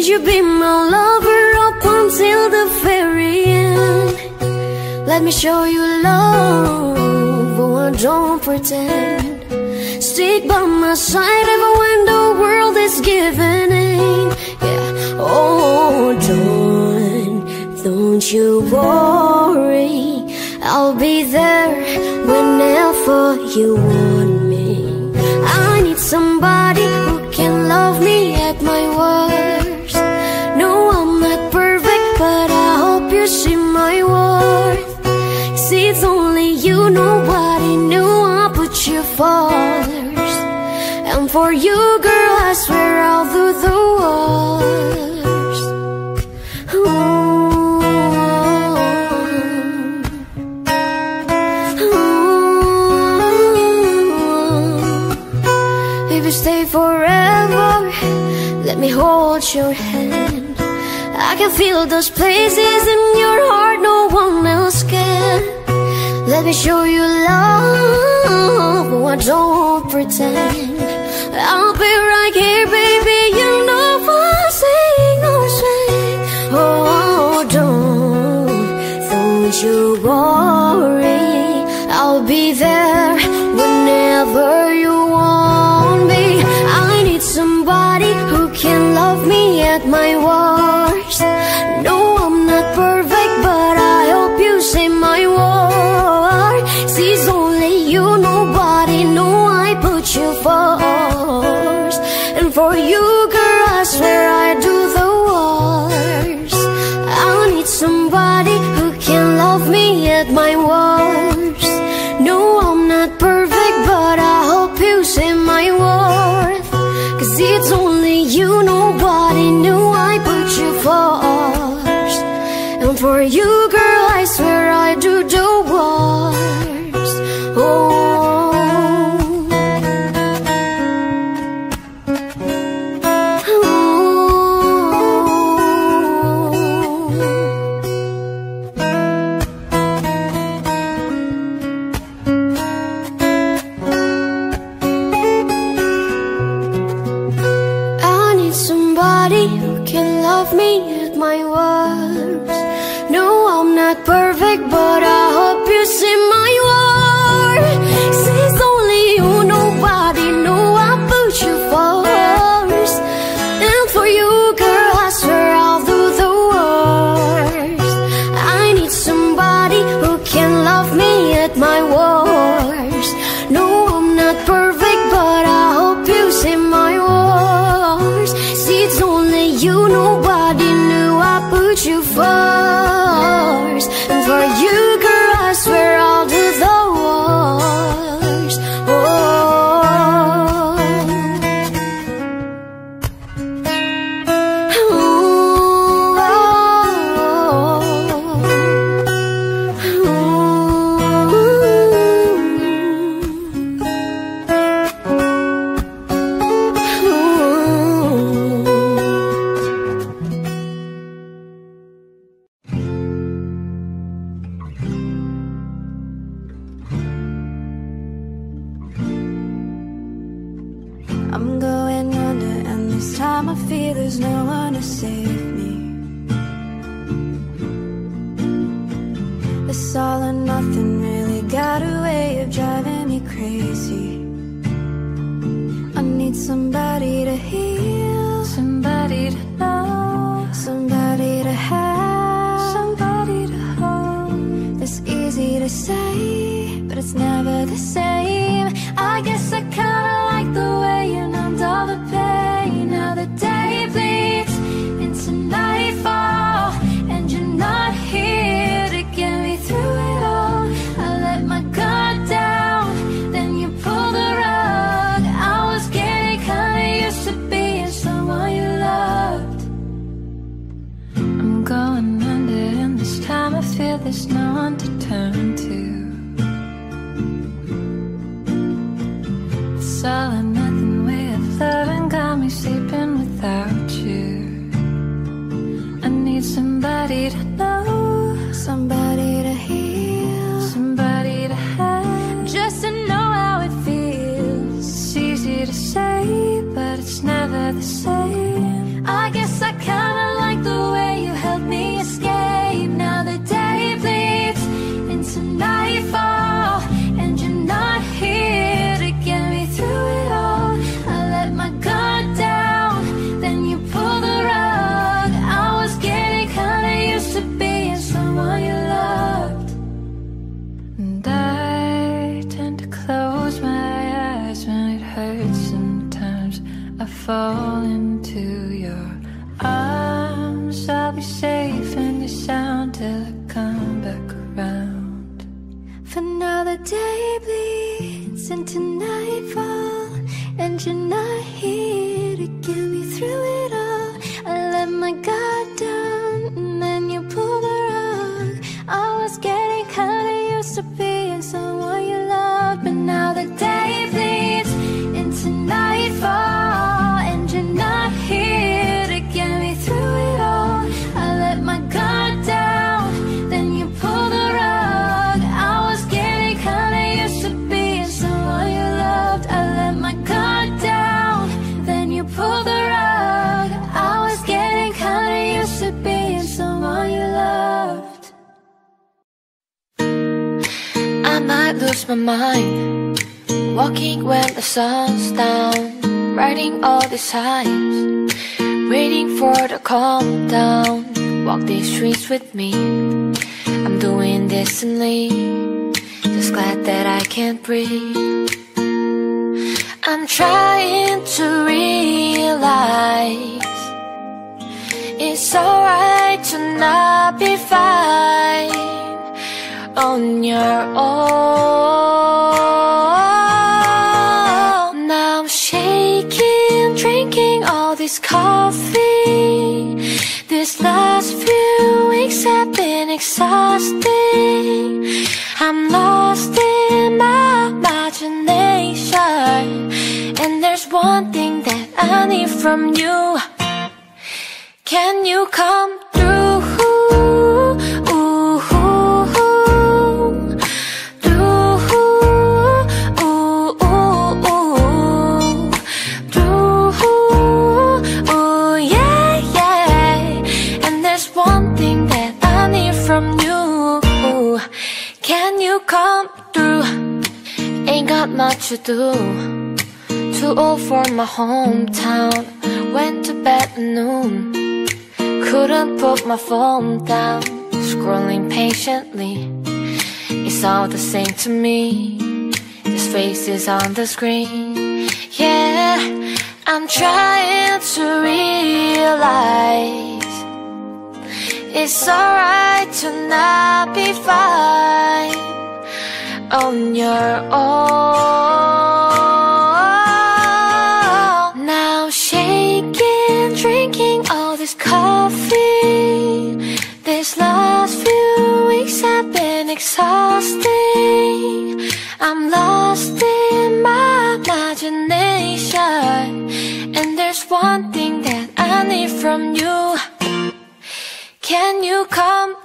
Could you be my lover up until the very end? Let me show you love, oh, don't pretend. Stick by my side even when the world is giving in. Yeah, oh, don't, don't you worry. I'll be there whenever you want me. I need somebody who can love me you nobody knew I put you first And for you girl I swear I'll do the worst Ooh. Ooh. If you stay forever Let me hold your hand I can feel those places in your heart no one else can let me show you love. Oh, I don't pretend. I'll be right here, baby. You know I'm saying or saying Oh, don't Don't you worry crazy. I need somebody to hear. Be safe in your sound till I come back around. For now the day bleeds into might lose my mind. Walking when the sun's down Writing all these times Waiting for the calm down. Walk these streets with me. I'm doing this Just glad that I can't breathe. I'm trying to realize It's alright to not be fine on your own. Now I'm shaking, drinking all this coffee. This last few weeks have been exhausting. I'm lost in my imagination. And there's one thing that I need from you. Can you come Can you come through? Ain't got much to do. Too old for my hometown. Went to bed at noon. Couldn't put my phone down. Scrolling patiently. It's all the same to me. Just faces on the screen. Yeah, I'm trying to realize it's alright to not be fine on your own. Now shaking, drinking all this coffee. These last few weeks have been exhausting. I'm lost in my imagination. And there's one thing that I need from you. Can you come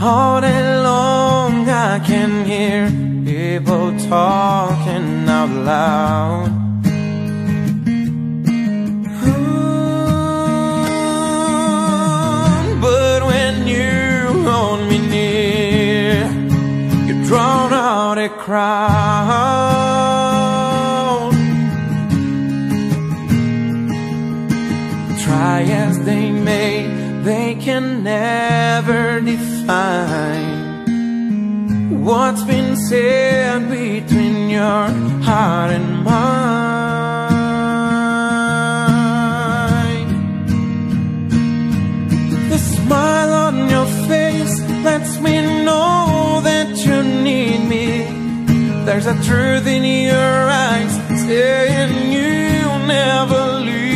All day long I can hear people talking out loud. But when you hold me near, you drown out a crowd. Try as they may, they can never define what's been said between your heart and mine. The smile on your face lets me know that you need me. There's a truth in your eyes saying you'll never leave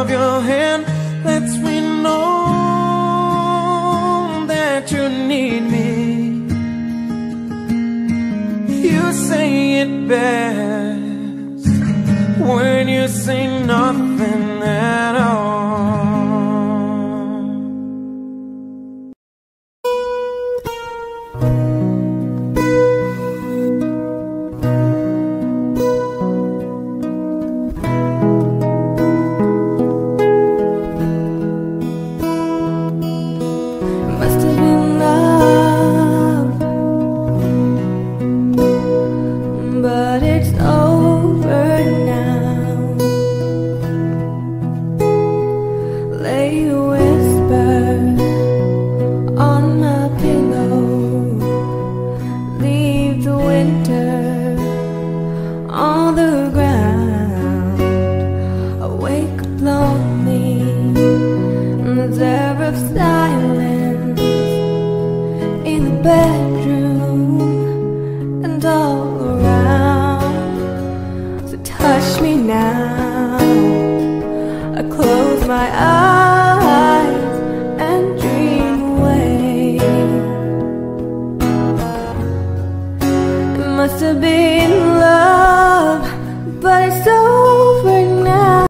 Of your hand lets me know that you need me. You say it best in